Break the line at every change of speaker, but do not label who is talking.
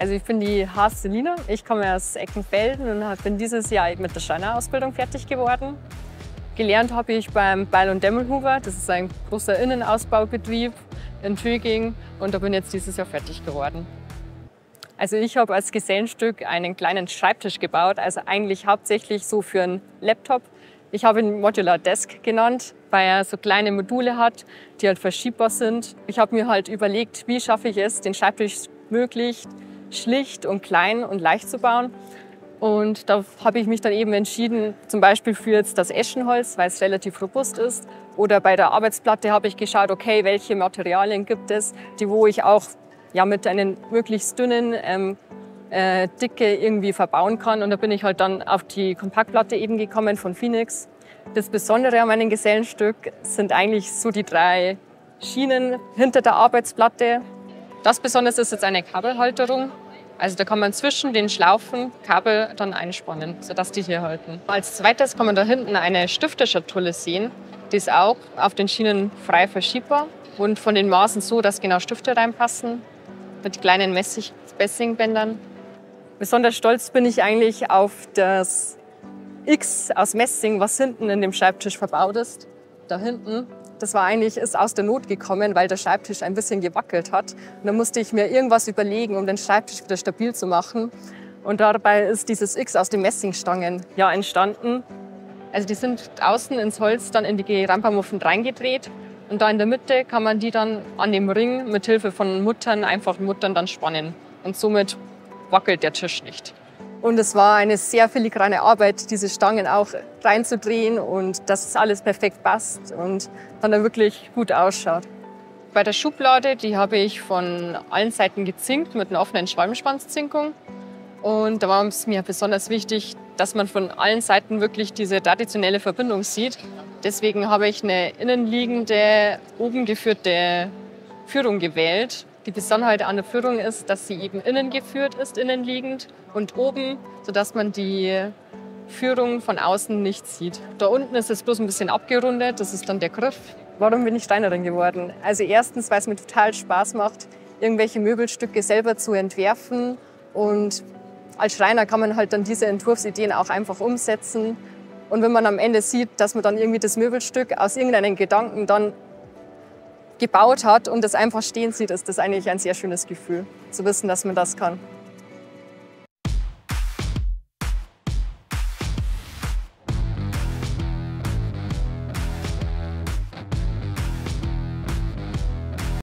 Also ich bin die Haas Selina. Ich komme aus Eckenfelden und bin dieses Jahr mit der Schreinerausbildung fertig geworden. Gelernt habe ich beim Beil und Demmelhuber. Das ist ein großer Innenausbaubetrieb in Tüging und da bin jetzt dieses Jahr fertig geworden. Also ich habe als Gesellenstück einen kleinen Schreibtisch gebaut, also eigentlich hauptsächlich so für einen Laptop. Ich habe ihn Modular Desk genannt, weil er so kleine Module hat, die halt verschiebbar sind. Ich habe mir halt überlegt, wie schaffe ich es, den Schreibtisch möglichst schlicht und klein und leicht zu bauen. Und da habe ich mich dann eben entschieden, zum Beispiel für jetzt das Eschenholz, weil es relativ robust ist. Oder bei der Arbeitsplatte habe ich geschaut, okay, welche Materialien gibt es, die wo ich auch ja, mit einer möglichst dünnen ähm, äh, Dicke irgendwie verbauen kann. Und da bin ich halt dann auf die Kompaktplatte eben gekommen von Phoenix. Das Besondere an meinem Gesellenstück sind eigentlich so die drei Schienen hinter der Arbeitsplatte. Das Besondere ist jetzt eine Kabelhalterung. Also da kann man zwischen den Schlaufen Kabel dann einspannen, sodass die hier halten. Als zweites kann man da hinten eine Stifteschatulle sehen. Die ist auch auf den Schienen frei verschiebbar und von den Maßen so, dass genau Stifte reinpassen mit kleinen Messingbändern. Besonders stolz bin ich eigentlich auf das X aus Messing, was hinten in dem Schreibtisch verbaut ist. Da hinten. Das war eigentlich ist aus der Not gekommen, weil der Schreibtisch ein bisschen gewackelt hat. Und da musste ich mir irgendwas überlegen, um den Schreibtisch wieder stabil zu machen. Und dabei ist dieses X aus den Messingstangen ja entstanden. Also die sind außen ins Holz dann in die Rampamuffen reingedreht und da in der Mitte kann man die dann an dem Ring mit Hilfe von Muttern, einfachen Muttern dann spannen. Und somit wackelt der Tisch nicht. Und es war eine sehr filigrane Arbeit, diese Stangen auch reinzudrehen und dass alles perfekt passt und dann, dann wirklich gut ausschaut. Bei der Schublade, die habe ich von allen Seiten gezinkt mit einer offenen Schwalbenschwanzzinkung. Und da war es mir besonders wichtig, dass man von allen Seiten wirklich diese traditionelle Verbindung sieht. Deswegen habe ich eine innenliegende, oben geführte Führung gewählt. Die Besonderheit an der Führung ist, dass sie eben innen geführt ist, innenliegend und oben, sodass man die Führung von außen nicht sieht. Da unten ist es bloß ein bisschen abgerundet, das ist dann der Griff. Warum bin ich Steinerin geworden? Also erstens, weil es mir total Spaß macht, irgendwelche Möbelstücke selber zu entwerfen und als Schreiner kann man halt dann diese Entwurfsideen auch einfach umsetzen. Und wenn man am Ende sieht, dass man dann irgendwie das Möbelstück aus irgendeinem Gedanken dann gebaut hat und das einfach stehen sieht, ist das eigentlich ein sehr schönes Gefühl, zu wissen, dass man das kann.